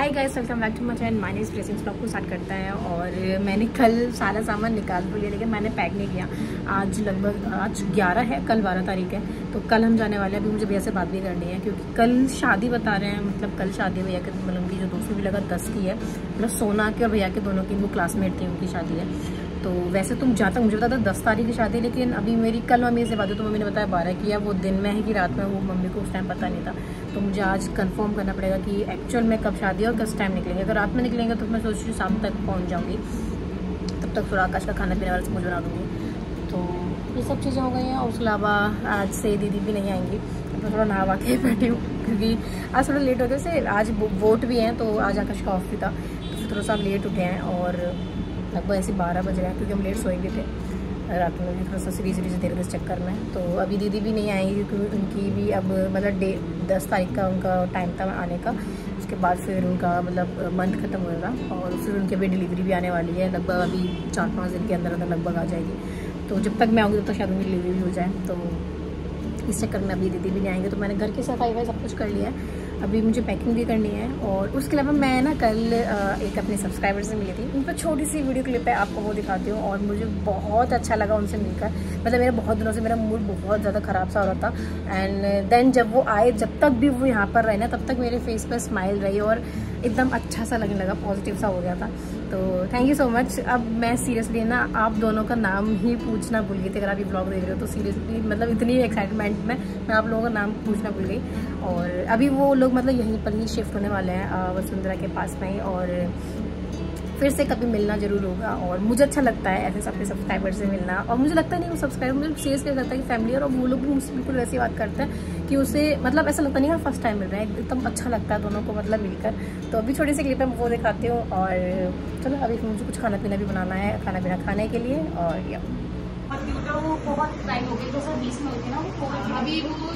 Hi guys welcome back to my channel minus dressing blog को start करता है और मैंने कल सारा सामान निकाल तो लिया, लेकिन मैंने पैक नहीं किया। आज लगभग, आज 11 है, कल 12 तारीख है तो कल हम जाने वाले हैं। अभी मुझे भैया से बात भी करनी है, क्योंकि कल शादी बता रहे हैं मतलब कल शादी भैया के मतलब उनकी जो दोस्तों भी लगा दस की है मतलब सोना के और भैया के दोनों की, वो क्लासमेट थी, उनकी शादी है। तो वैसे तुम जहाँ तक मुझे बता था दस तारीख की शादी लेकिन अभी मेरी कल मम्मी से बात हुई तो मम्मी ने बताया बारह की है, वो दिन में है कि रात में, वो मम्मी को उस टाइम पता नहीं था। तो मुझे आज कंफर्म करना पड़ेगा कि एक्चुअल में कब शादी है और किस टाइम निकलेंगे। अगर रात में निकलेंगे तो मैं सोच रही हूँ शाम तक पहुँच जाऊँगी। तब तक थोड़ा आकाश का खाना पीने वाला समझ बना दूँगी। तो ये सब चीज़ें हो गई हैं, और उसके अलावा आज से दीदी भी नहीं आएँगी। मैं थोड़ा नहा के बैठी हूँ, क्योंकि आज थोड़ा लेट हो गया। से आज वोट भी हैं तो आज आकाश का ऑफ़ भी था। तो थोड़ा सा लेट उठे हैं, और लगभग ऐसे बारह बज रहे हैं क्योंकि हम लेट सोए भी थे। रात में भी थोड़ा सा सीरीज़ सीरीज़ देर इस चक्कर में तो अभी दीदी भी नहीं आएँगी क्योंकि उनकी भी अब मतलब डे दस तारीख का उनका टाइम था आने का। उसके बाद फिर उनका मतलब मंथ ख़त्म होएगा और फिर उनकी अभी डिलीवरी भी आने वाली है। लगभग अभी चार पाँच दिन के अंदर अंदर लगभग आ जाएगी। तो जब तक मैं आऊँगी तब तक शायद उनकी डिलीवरी भी हो जाए। तो इस चक्कर में अभी दीदी भी नहीं आएँगे। तो मैंने घर की सफ़ाई वाई सब कुछ कर लिया है। अभी मुझे पैकिंग भी करनी है और उसके अलावा मैं ना कल एक अपने सब्सक्राइबर से मिली थी। उन पर छोटी सी वीडियो क्लिप है, आपको वो दिखाती हूँ और मुझे बहुत अच्छा लगा उनसे मिलकर। मतलब मेरा बहुत दिनों से मेरा मूड बहुत ज़्यादा ख़राब सा हो रहा था। एंड देन जब वो आए, जब तक भी वो यहाँ पर रहे ना, तब तक मेरे फेस पर स्माइल रही और एकदम अच्छा सा लगने लगा पॉजिटिव सा हो गया था। तो थैंक यू सो मच अब मैं सीरियसली ना, आप दोनों का नाम ही पूछना भूल गई थी। अगर आप ये ब्लॉग देख रहे हो तो सीरियसली मतलब इतनी एक्साइटमेंट में मैं आप लोगों का नाम पूछना भूल गई। और अभी वो लोग मतलब यहीं पर ही शिफ्ट होने वाले हैं वसुंधरा के पास में ही। और फिर से कभी मिलना ज़रूर होगा। और मुझे अच्छा लगता है ऐसे सबके सब्सक्राइबर से मिलना। और मुझे लगता नहीं वो सब्सक्राइबर मुझे सीरियसली करता है कि फैमिली और वो लोग भी मुझसे बिल्कुल वैसी बात करते हैं। कि उसे मतलब ऐसा लगता नहीं है फ़र्स्ट टाइम मिल रहा है, एकदम अच्छा लगता है दोनों को मतलब मिलकर। तो अभी छोटी सी क्लिप है, वो दिखाती हूँ और चलो, अभी मुझे कुछ खाना पीना भी बनाना है खाना पीना खाने के लिए और या बहुत टाइम हो गया दो हज़ार बीस में होती ना वो अभी वो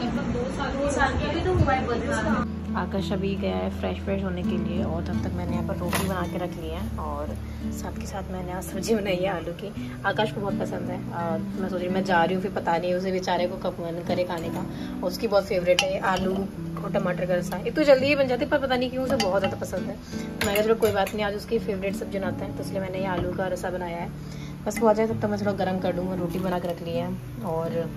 लगभग दो साल दो साल के अभी तो हुआ है आकाश अभी गया है फ्रेश फ्रेश होने के लिए और तब तक मैंने यहाँ पर रोटी बना के रख ली है और साथ के साथ मैंने आज सब्ज़ी बनाई है आलू की। आकाश को बहुत पसंद है। और मैं सोच रही मैं जा रही हूँ फिर पता नहीं उसे बेचारे को कब मन करे खाने का। और उसकी बहुत फेवरेट है आलू और टमाटर का रसा। एक तो जल्दी ही बन जाती है पर पता नहीं क्यों उसे बहुत ज़्यादा पसंद है। मैंने चलो कोई बात नहीं आज उसकी फेवरेट सब्ज़ी बनाते हैं तो इसलिए मैंने ये आलू का रसा बनाया है। बस वो आ जाए तब तक मैं थोड़ा गर्म कर दूँगा रोटी बना के रख ली है और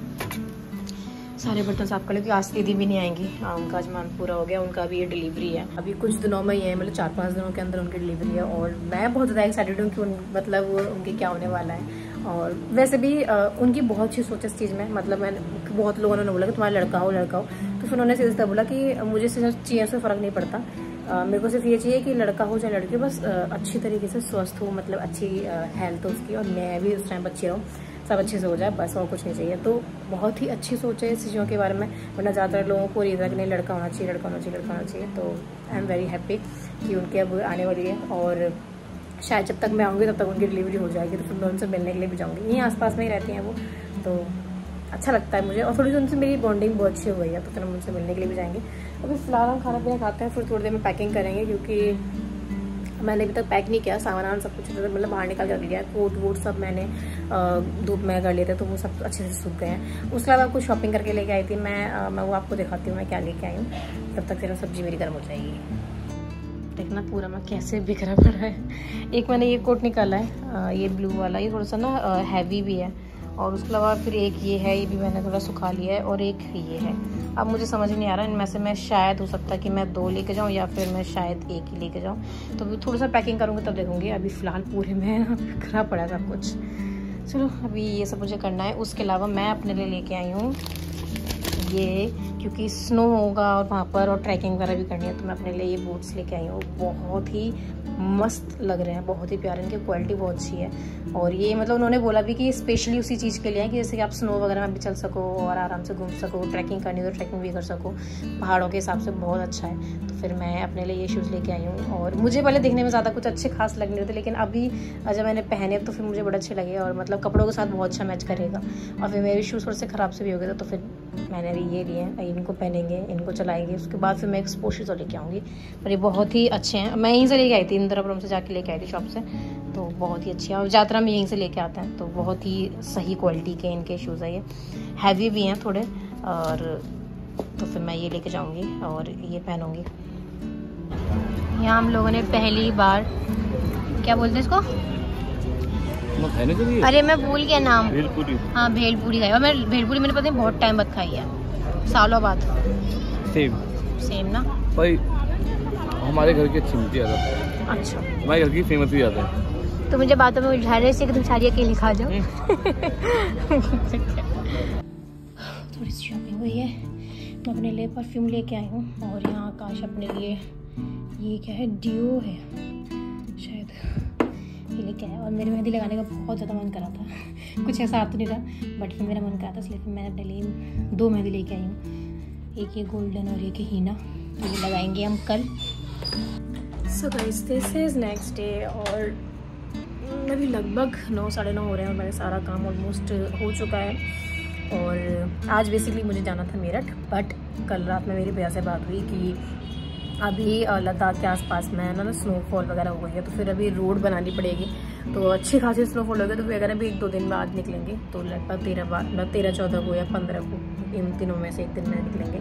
सारे बर्तन साफ़ कर क्योंकि आज दीदी भी नहीं आएँगी। उनका आजमान पूरा हो गया उनका अभी ये डिलीवरी है। अभी कुछ दिनों में ही है मतलब चार पाँच दिनों के अंदर उनकी डिलीवरी है और मैं बहुत ज़्यादा एक्साइटेड हूँ कि उन मतलब उनके क्या होने वाला है। और वैसे भी आ, उनकी बहुत अच्छी सोच इस चीज़ में मतलब मैंने बहुत लोगों ने बोला कि तुम्हारा लड़का हो लड़का हो। तो फिर उन्होंने सीधा बोला कि मुझे चीज़ों से फ़र्क नहीं पड़ता। मेरे को सिर्फ़ ये चाहिए कि लड़का हो चाहे लड़की बस अच्छी तरीके से स्वस्थ हो मतलब अच्छी हेल्थ हो उसकी, और मैं भी उस टाइम अच्छी रहूँ, सब अच्छे से हो जाए, बस और कुछ नहीं चाहिए। तो बहुत ही अच्छी सोच है इस चीज़ों के बारे में, वरना ज़्यादातर लोगों को था कि नहीं, लड़का होना चाहिए, लड़का होना चाहिए, लड़का होना चाहिए तो आई एम वेरी हैप्पी कि उनके अब आने वाली है, और शायद जब तक मैं आऊँगी, तब तक उनकी डिलीवरी हो जाएगी तो फिर मैं उनसे मिलने के लिए भी जाऊँगी। यहीं आसपास में ही रहती हैं वो तो अच्छा लगता है मुझे, और थोड़ी सी उनसे मेरी बॉन्डिंग बहुत अच्छी हो गई है तो फिर हम उनसे मिलने के लिए भी जाएँगे। अभी फ़िलहाल हम खाना पीना खाते हैं, फिर थोड़ी देर में पैकिंग करेंगे क्योंकि मैंने अभी तक पैक नहीं किया, सामान सब कुछ मतलब बाहर निकाल कर लिया कोट वोट सब मैंने धूप में कर लिए थे तो वो सब अच्छे से सूख गए हैं। उसके अलावा आपको शॉपिंग करके लेके आई थी, मैं मैं वो आपको दिखाती हूँ, मैं क्या लेके आई हूँ। तब तक फिर सब्ज़ी मेरी गर्म हो जाएगी। देखना पूरा मैं कैसे बिखरा पड़ा है। एक मैंने ये कोट निकाला है ये ब्लू वाला, ये थोड़ा सा ना हैवी भी है। और उसके अलावा फिर एक ये है, ये भी मैंने थोड़ा सुखा लिया है और एक ये है। अब मुझे समझ नहीं आ रहा, इनमें से मैं शायद हो सकता है कि मैं दो लेके जाऊँ या फिर मैं शायद एक ही लेके जाऊँ। तो थोड़ा सा पैकिंग करूँगी तब देखूँगी। अभी फ़िलहाल पूरे में खराब पड़ा सब कुछ। चलो, अभी ये सब मुझे करना है। उसके अलावा मैं अपने लिए लेके आई हूँ ये, क्योंकि स्नो होगा और वहाँ पर और ट्रैकिंग वगैरह भी करनी है तो मैं अपने लिए ये बूट्स लेके आई हूँ। बहुत ही मस्त लग रहे हैं, बहुत ही प्यारे, इनकी क्वालिटी बहुत अच्छी है। और ये मतलब उन्होंने बोला भी कि स्पेशली उसी चीज़ के लिए है कि जैसे कि आप स्नो वगैरह में भी चल सको और आराम से घूम सको ट्रैकिंग करनी हो तो ट्रैकिंग भी कर सको। पहाड़ों के हिसाब से बहुत अच्छा है। तो फिर मैं अपने लिए ये शूज़ लेके आई हूँ। और मुझे पहले देखने में ज़्यादा कुछ अच्छे खास लग नहीं रहे थे लेकिन अभी जब मैंने पहने तो फिर मुझे बड़े अच्छे लगे और मतलब कपड़ों के साथ बहुत अच्छा मैच करेगा। और फिर मेरे शूज़ थोड़े से ख़राब से भी हो गए तो फिर मैंने अभी ये लिए हैं, इनको पहनेंगे, इनको चलाएँगे। उसके बाद फिर मैं एक स्पोर्ट शूज़ लेके आऊँगी। पर ये बहुत ही अच्छे हैं। मैं यहीं से लेके आई थी, इंदिरापुरम से जाके लेके आई थी शॉप से। तो बहुत ही अच्छे हैं। और यात्रा में यहीं से लेके आते हैं। तो बहुत ही सही क्वालिटी के इनके शूज़ है ये। हैवी भी हैं थोड़े। और तो फिर मैं ये लेके जाऊँगी और ये पहनूँगी। यहाँ हम लोगों ने पहली बार, क्या बोलते हैं इसको? अरे मैं भूल गया नाम। भेलपुरी। हाँ भेलपुरी खाई। और मैं भेलपुरी मैंने पता नहीं बहुत टाइम बाद खाई है। सालों बाद। सेम सेम ना? भाई हमारे घर की अच्छी मिलती है। अच्छा। हमारे घर की फ़ेमस भी ज़्यादा है। तो मुझे बातों में उलझा रहे कि तुम सारी अकेले खा जाओ। थोड़ी सी शॉपिंग हुई है। मैं अपने लिए परफ्यूम लेके आई हूँ। और यहाँ आकाश अपने लिए ये क्या है डिओ है। शायद। ये लेके आया और मेरे मेहंदी लगाने का बहुत ज़्यादा मन करा था। कुछ ऐसा आ तो नहीं रहा बट फिर मेरा मन करा था, इसलिए फिर मैंने अपने लिए दो मेहंदी लेके आई हूँ। एक ये गोल्डन और एक हीना तो ये लगाएँगे हम कल। So guys this is next day और अभी लगभग नौ, साढ़े नौ हो रहे हैं और मेरा सारा काम ऑलमोस्ट हो चुका है। और आज बेसिकली मुझे जाना था मेरठ बट कल रात में मेरी भैया से बात हुई कि अभी लद्दाख के आसपास में है ना स्नोफॉल वगैरह हो गई है तो फिर अभी रोड बनानी पड़ेगी। तो अच्छी खासी स्नोफॉल हो गई तो अगर अभी एक दो दिन बाद निकलेंगे तो लगभग तेरह बार मतलब तेरह चौदह को या पंद्रह को, इन तीनों में से एक दिन में निकलेंगे।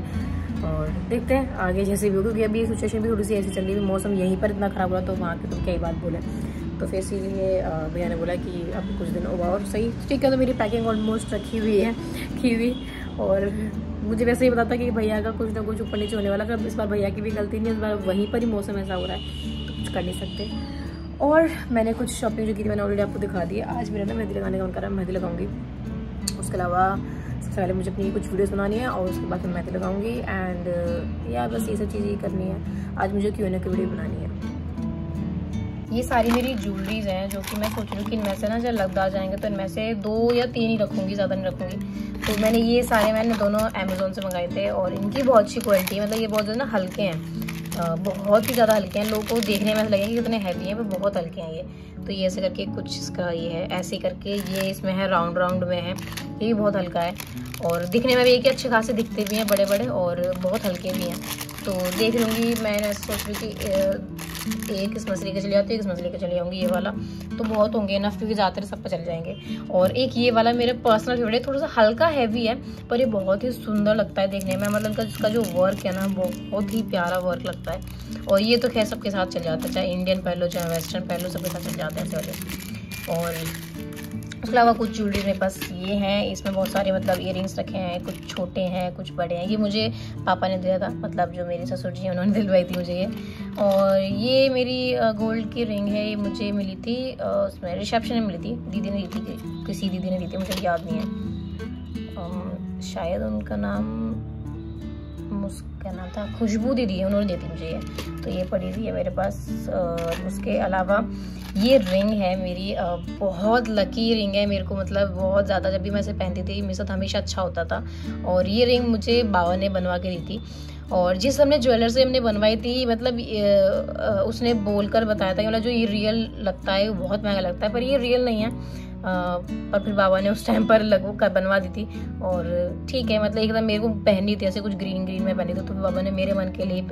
और देखते हैं, आगे जैसे भी क्योंकि अभी सिचुएशन भी थोड़ी सी ऐसी चल रही है मौसम यहीं पर इतना ख़राब हुआ तो वहाँ के तो क्या ही बात बोले। तो फिर इसीलिए भैया ने बोला कि अब कुछ दिन होगा और सही, ठीक है तो मेरी पैकिंग ऑलमोस्ट रखी हुई है, की हुई, और मुझे वैसे ही पता था कि भैया का कुछ ना कुछ ऊपर नीचे होने वाला इस बार भैया की भी गलती नहीं, इस बार वहीं पर ही मौसम ऐसा हो रहा है तो कुछ कर नहीं सकते। और मैंने कुछ शॉपिंग जो की थी, मैंने ऑलरेडी आपको दिखा दी आज मेरा ना मेहंदी लगाने का मन कर रहा है, मेहंदी लगाऊँगी। उसके अलावा सबसे पहले मुझे अपनी कुछ वीडियोस बनानी है, और उसके बाद मैं मेहंदी लगाऊँगी। एंड या बस ये सब चीज़ें करनी है। आज मुझे क्यों ना की वीडियो बनानी है। ये सारी मेरी ज्वेलरीज हैं जो कि मैं सोच रही हूँ कि इनमें से ना जब लद्दाख जाएँगे तो इनमें से दो या तीन ही रखूँगी, ज़्यादा नहीं रखूँगी। तो मैंने ये सारे मैंने दोनों अमेज़ोन से मंगाए थे और इनकी बहुत अच्छी क्वालिटी है। मतलब ये बहुत ज़्यादा हल्के हैं। बहुत ही ज़्यादा हल्के हैं। लोगों को देखने में लगे कि कितने हैवी हैं, पर बहुत हल्के हैं ये। तो ये ऐसे करके कुछ इसका ये है। ऐसे करके ये इसमें है राउंड राउंड में है। ये भी बहुत हल्का है। और दिखने में भी एक अच्छे खासे दिखते भी हैं बड़े बड़े और बहुत हल्के भी हैं। तो देख लूँगी मैं सोच रही थी एक इस मछली के चले जाती एक इस मछली के चले जाऊँगी ये वाला। तो बहुत होंगे इनफ क्योंकि ज़्यादातर सब पर चले जाएँगे। और एक ये वाला मेरा पर्सनल फेवरेट है थोड़ा सा हल्का हैवी है, पर ये बहुत ही सुंदर लगता है देखने में। मतलब इसका जो वर्क है ना, बहुत ही प्यारा वर्क लगता है। और ये तो खैर सबके साथ चल जाता है, चाहे इंडियन पहलो, चाहे वेस्टर्न पहलो, सबके साथ चल जाता है ऐसे वाले। और उसके अलावा कुछ ज्वेलरी मेरे पास ये हैं, इसमें बहुत सारे मतलब इयर रखे हैं, कुछ छोटे हैं, कुछ बड़े हैं। ये मुझे पापा ने दिया था मतलब जो मेरी ससुर जी हैं, उन्होंने दिलवाई थी मुझे ये। और ये मेरी गोल्ड की रिंग है, ये मुझे मिली थी उसमें रिसेप्शन में मिली थी। दीदी ने दी थी, किसी दीदी ने दी थी, मुझे याद नहीं है। शायद उनका नाम मुस्कान था? खुशबू दीदी है, उन्होंने दे दी मुझे ये। तो ये पड़ी हुई है मेरे पास उसके अलावा ये रिंग है मेरी बहुत लकी रिंग है मेरे को मतलब बहुत ज़्यादा, जब भी मैं इसे पहनती थी, मेरे साथ हमेशा अच्छा होता था। और ये रिंग मुझे बाबा ने बनवा के दी थी। और जिस हमने ज्वेलर से हमने बनवाई थी मतलब उसने बोलकर बताया था कि मतलब जो ये रियल लगता है बहुत महँगा लगता है, पर ये रियल नहीं है। पर फिर बाबा ने उस टाइम पर लगभग कर, बनवा दी थी। और ठीक है मतलब एकदम मेरे को पहननी थी, ऐसे कुछ ग्रीन ग्रीन में पहनी थी तो फिर बाबा ने मेरे मन के लिए ही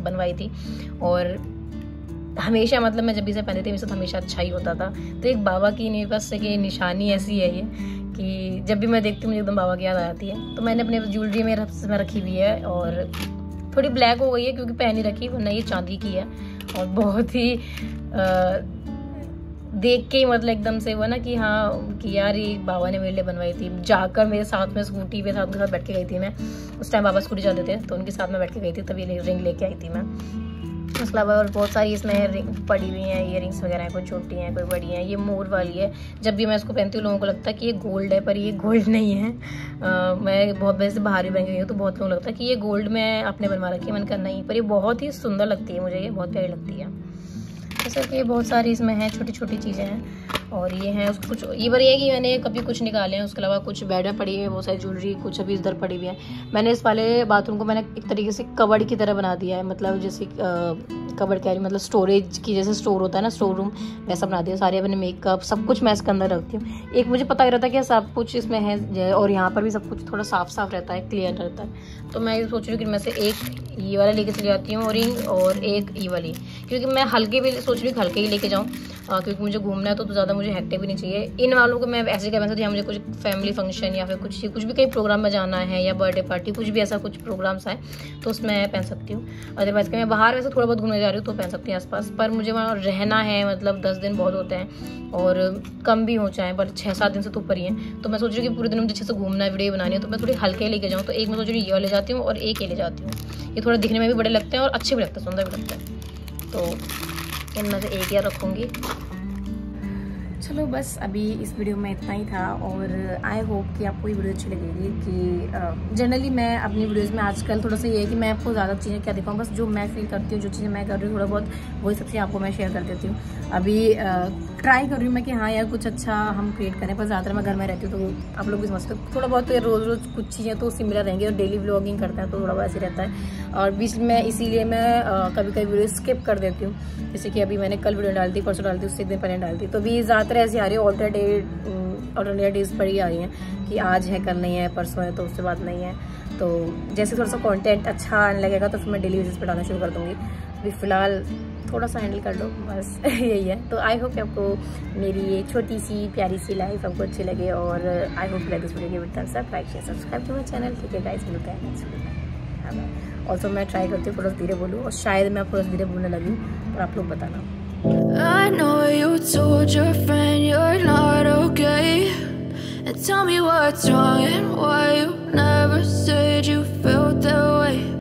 बनवाई थी। और हमेशा मतलब मैं जब भी से पहनती थी, मेरे साथ हमेशा अच्छा ही होता था। तो एक बाबा की मेरे पास की निशानी ऐसी है ये, कि जब भी मैं देखती हूँ, मुझे एकदम बाबा की याद आती है। तो मैंने अपने ज्वेलरी में में रखी हुई है, और थोड़ी ब्लैक हो गई है, क्योंकि पहनी रखी वरना ये चांदी की है। और बहुत ही देख के ही मतलब एकदम से हुआ ना कि हाँ कि यार ये बाबा ने मेरे लिए बनवाई थी। जाकर मेरे साथ में स्कूटी पे साथ साथ बैठ के गई थी मैं। उस टाइम बाबा स्कूटी चलते थे तो उनके साथ में बैठ के गई थी तभी रिंग लेके आई थी मैं। उसके अलावा और बहुत सारी इसमें रिंग पड़ी हुई हैं इयर वगैरह हैं कोई छोटी हैं कोई बड़ी हैं ये मोर वाली है। जब भी मैं इसको पहनती हूँ लोगों को लगता है कि ये गोल्ड है पर ये गोल्ड नहीं है। आ, मैं बहुत वैसे बाहर भी बन गई हूँ तो बहुत लोगों को लगता है कि ये गोल्ड में आपने बनवा रखी है मन कहा नहीं पर ये बहुत ही सुंदर लगती है मुझे ये बहुत प्यारी लगती है। जैसे ये बहुत सारी इसमें हैं छोटी छोटी चीज़ें हैं। और ये हैं कुछ, ये बार ये कि मैंने कभी कुछ निकाले हैं, उसके अलावा कुछ बेड पड़ी है, बहुत सारी ज्वेलरी, कुछ अभी इधर पड़ी हुई है। मैंने इस वाले बाथरूम को मैंने एक तरीके से कवर्ड की तरह बना दिया है मतलब जैसे कवर्ड कह रही मतलब स्टोरेज की जैसे स्टोर होता है ना स्टोर रूम वैसा बनाती हूँ सारे अपने मेकअप सब कुछ मैं इसके अंदर रखती हूँ। एक मुझे पता ही रहता है कि सब कुछ इसमें है और यहाँ पर भी सब कुछ थोड़ा साफ़ साफ़ रहता है क्लियर रहता है। तो मैं ये सोच रही हूँ कि मैं से एक ये वाला लेके चली जाती हूँ रिंग और एक ये वाली। क्योंकि मैं हल्के भी, सोच रही हूँ हल्के ही लेके जाऊँ। क्योंकि मुझे घूमना है तो, तो ज़्यादा मुझे हेक्टिक भी नहीं चाहिए। इन वालों को मैं ऐसे कह सकती हूँ मुझे कुछ फैमिली फ़ंक्शन या फिर कुछ कुछ भी कहीं प्रोग्राम में जाना है या बर्थडे पार्टी कुछ भी ऐसा कुछ प्रोग्राम्स है तो उसमें पहन सकती हूँ। अदरवाइज़ मैं बाहर वैसे थोड़ा बहुत घूमने जा रही हूँ तो पहन सकती हूँ आसपास पर मुझे वहाँ रहना है मतलब दस दिन बहुत होते हैं और कम भी हो चाहे पर छः सात दिन से तो ऊपर ही है। तो मैं सोच रही हूँ कि पूरे दिन मुझे अच्छे से घूमना है वीडियो बनानी है तो मैं थोड़ी हल्के लेके जाऊँ तो एक मैं सोच रही हूँ ये ले जाती हूँ और एक ये ले जाती हूँ। ये थोड़ा दिखने में भी बड़े लगते हैं और अच्छे भी लगते हैं सुंदर भी लगते हैं। तो इनमें से एक या रखूँगी। चलो, बस अभी इस वीडियो में इतना ही था और आई होप कि आपको ये वीडियो अच्छी लगेगी कि जनरली मैं अपनी वीडियोस में आजकल थोड़ा सा ये है कि मैं आपको ज़्यादा चीज़ें क्या दिखाऊँ, बस जो मैं फील करती हूँ, जो चीज़ें मैं कर रही हूँ, थोड़ा बहुत वही सब चीज़ें आपको मैं शेयर कर देती हूँ। अभी ट्राई कर रही हूँ मैं कि हाँ यार, कुछ अच्छा हम क्रिएट करें, पर ज़्यादातर मैं घर में रहती हूँ तो आप लोग भी समझते हो। थोड़ा बहुत रोज़ रोज़ कुछ चीज़ें तो सिमिलर रहेंगी और डेली ब्लॉगिंग करते हैं तो थोड़ा बहुत ऐसे रहता है। और बीच में इसीलिए मैं कभी कभी वीडियो स्किप कर देती हूँ, जैसे कि अभी मैंने कल वीडियो डाल दी, परसों डाल दी, उससे एक दिन पहले डाल दी। तो अभी ज़्यादातर ऐसी आ रही है ऑल्टरनेट ऑल्टरनेट डेज़ पर ही आ रही हैं कि आज है, कल नहीं है, परसों है तो उससे बात नहीं है। तो जैसे थोड़ा सा कंटेंट अच्छा आने लगेगा तो फिर मैं डेली बेसिस पर डालना शुरू कर दूँगी। अभी फ़िलहाल थोड़ा सा हैंडल कर लो, बस यही है। तो आई होप आपको मेरी ये छोटी सी प्यारी सी लाइफ आपको अच्छी लगे, और I hope like this video it like share subscribe to my channel ठीक है गाइस मिलते हैं नेक्स्ट और तो मैं ट्राई करती हूँ, थोड़ा धीरे बोलूँ, और शायद मैं थोड़ा धीरे बोलने लगी और आप लोग बताना। I know you told your friend you're not okay. And tell me what's wrong and why you never said you felt that way.